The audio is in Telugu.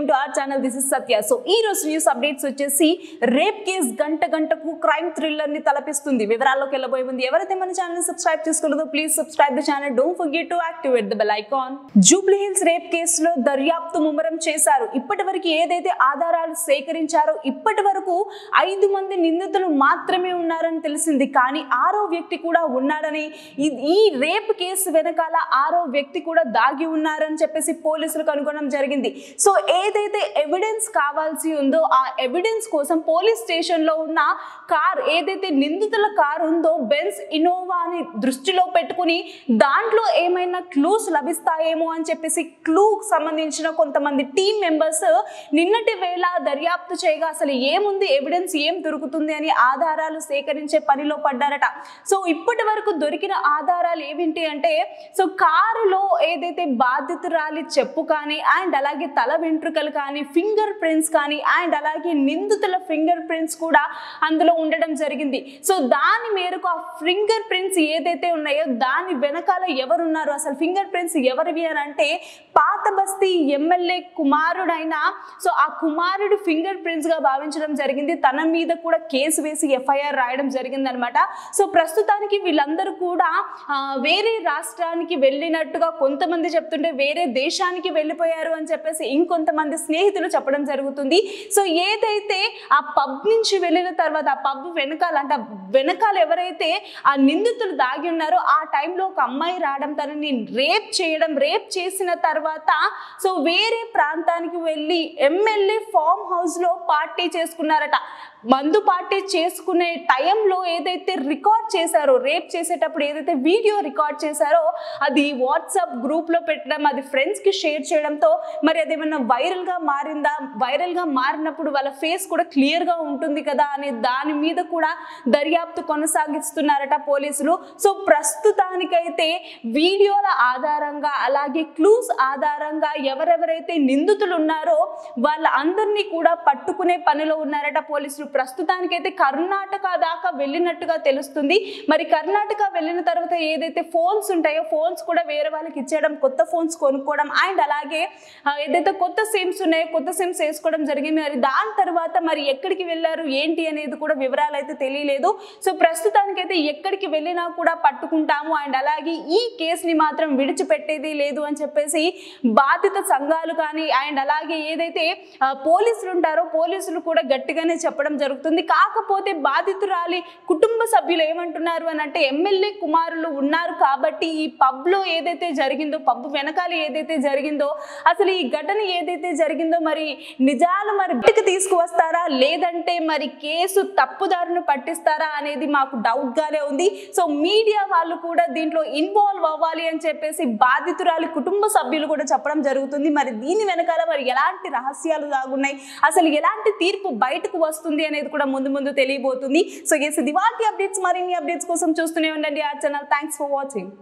Welcome to our channel this is Satya so ఈ రోజు న్యూస్ అప్డేట్స్ వచ్చేసి రేప్ కేస్ గంట గంటకు క్రైమ్ థ్రిల్లర్ని తలపిస్తుంది. వివరాల్లోకి వెళ్ళబోయే ఉంది ఎవరైతే మన channel subscribe చేసుకోలేదో please subscribe the channel don't forget to activate the bell icon Jubilee Hills rape కేసులో దర్యాప్తు ముమ్మరం చేశారు. ఇప్పటి వరకు ఏదైతే ఆధారాలు సేకరించారో ఇప్పటి వరకు ఐదు మంది నిందితులు మాత్రమే ఉన్నారని తెలిసింది. కానీ ఆరో వ్యక్తి కూడా ఉన్నాడని ఈ- రేప్ కేసు వెనకాల ఆరో వ్యక్తి కూడా దాగి ఉన్నారని చెప్పేసి పోలీసులు కనుగొనడం జరిగింది. సో ఏ ఏదైతే ఎవిడెన్స్ కావాల్సి ఉందో ఆ ఎవిడెన్స్ కోసం పోలీస్ స్టేషన్లో ఉన్న కార్ ఏదైతే నిందితుల కార్ ఉందో బెన్స్ ఇన్నోవాని దృష్టిలో పెట్టుకుని దాంట్లో ఏమైనా క్లూస్ లభిస్తాయేమో అని చెప్పేసి క్లూ సంబంధించిన కొంతమంది టీం మెంబర్స్ నిన్నటి వేళ దర్యాప్తు చేయగా అసలు ఏముంది? ఎవిడెన్స్ ఏం దొరుకుతుంది? అని ఆధారాలు సేకరించే పనిలో పడ్డారట. సో ఇప్పటి వరకు దొరికిన ఆధారాలు ఏమిటి అంటే సో కారులో ఏదైతే బాధితురాలి చెప్పు కానీ అండ్ అలాగే తల వెంట్రుకలు కానీ ఫింగర్ ప్రింట్స్ కానీ అండ్ అలాగే నిందితుల ఫింగర్ ప్రింట్స్ కూడా అందులో ఉండడం జరిగింది. సో దాని మేరకు ఆ ఫింగర్ ప్రింట్స్ ఏదైతే ఉన్నాయో దాని వెనకాల ఎవరున్నారు? అసలు ఫింగర్ ప్రింట్స్ ఎవరివి అని అంటే పాత బస్తీ ఎమ్మెల్యే కుమారుడైన సో ఆ కుమారుడు ఫింగర్ ప్రింట్స్గా భావించడం జరిగింది. తన మీద కూడా కేసు వేసి ఎఫ్ఐఆర్ రాయడం జరిగింది అనమాట సో ప్రస్తుతానికి వీళ్ళందరూ కూడా వేరే రాష్ట్రానికి వెళ్ళినట్టుగా కొంతమంది చెప్తుంటే వేరే దేశానికి వెళ్ళిపోయారు అని చెప్పేసి ఇంకొంతమంది స్నేహితులు చెప్పడం జరుగుతుంది. సో ఏదైతే ఆ పబ్ నుంచి వెళ్ళిన తర్వాత ఆ పబ్ వెనకాల అంటే వెనకాల ఎవరైతే ఆ నిందితులు దాగి ఉన్నారో ఆ టైంలో ఒక అమ్మాయి రావడం తనని రేప్ చేయడం రేప్ చేసిన తర్వాత సో వేరే ప్రాంతానికి వెళ్ళి ఎమ్మెల్యే ఫామ్ హౌస్లో పార్టీ చేసుకున్నారట. మందు పార్టీ చేసుకునే టైంలో ఏదైతే రికార్డ్ చేశారో రేప్ చేసేటప్పుడు ఏదైతే వీడియో రికార్డ్ చేశారో అది వాట్సాప్ గ్రూప్లో పెట్టడం అది ఫ్రెండ్స్కి షేర్ చేయడంతో మరి అదేమన్నా వైరల్ వైరల్గా మారిందా? వైరల్గా మారినప్పుడు వాళ్ళ ఫేస్ కూడా క్లియర్గా ఉంటుంది కదా అనే దాని మీద కూడా దర్యాప్తు కొనసాగిస్తున్నారట పోలీసులు. సో ప్రస్తుతానికైతే వీడియోల ఆధారంగా అలాగే క్లూస్ ఆధారంగా ఎవరెవరైతే నిందితులు ఉన్నారో వాళ్ళ అందరినీ కూడా పట్టుకునే పనిలో ఉన్నారట పోలీసులు. ప్రస్తుతానికైతే కర్ణాటక దాకా వెళ్ళినట్టుగా తెలుస్తుంది. మరి కర్ణాటక వెళ్ళిన తర్వాత ఏదైతే ఫోన్స్ ఉంటాయో ఫోన్స్ కూడా వేరే వాళ్ళకి ఇచ్చేయడం కొత్త ఫోన్స్ కొనుక్కోవడం అండ్ అలాగే ఏదైతే కొత్త సిమ్స్ ఉన్నాయి కొత్త సిమ్స్ వేసుకోవడం జరిగింది. మరి దాని తర్వాత మరి ఎక్కడికి వెళ్ళారు ఏంటి అనేది కూడా వివరాలు అయితే తెలియలేదు. సో ప్రస్తుతానికైతే ఎక్కడికి వెళ్ళినా కూడా పట్టుకుంటాము. అండ్ అలాగే ఈ కేసుని మాత్రం విడిచిపెట్టేది లేదు అని చెప్పేసి బాధిత సంఘాలు కానీ అండ్ అలాగే ఏదైతే పోలీసులు ఉంటారో పోలీసులు కూడా గట్టిగానే చెప్పడం జరుగుతుంది. కాకపోతే బాధితురాలి కుటుంబ సభ్యులు ఏమంటున్నారు అని అంటే ఎమ్మెల్యే కుమారులు ఉన్నారు కాబట్టి ఈ పబ్లో ఏదైతే జరిగిందో పబ్ వెనకాల ఏదైతే జరిగిందో అసలు ఈ ఘటన ఏదైతే జరిగిందో మరి నిజాలు మరి బయటకు తీసుకువస్తారా? లేదంటే మరి కేసు తప్పుదారును పట్టిస్తారా అనేది మాకు డౌట్గానే ఉంది. సో మీడియా వాళ్ళు కూడా దీంట్లో ఇన్వాల్వ్ అవ్వాలి అని చెప్పేసి బాధితురాలి కుటుంబ సభ్యులు కూడా చెప్పడం జరుగుతుంది. మరి దీని వెనకాల మరి ఎలాంటి రహస్యాలు దాగున్నాయి? అసలు ఎలాంటి తీర్పు బయటకు వస్తుంది అనేది కూడా ముందు ముందు తెలియబోతుంది. సో ఎస్ దివాటి అప్డేట్స్ మరిన్ని అప్డేట్స్ కోసం చూస్తూనే ఉండండి. ఆ ఛానల్ థ్యాంక్స్ ఫర్ వాచింగ్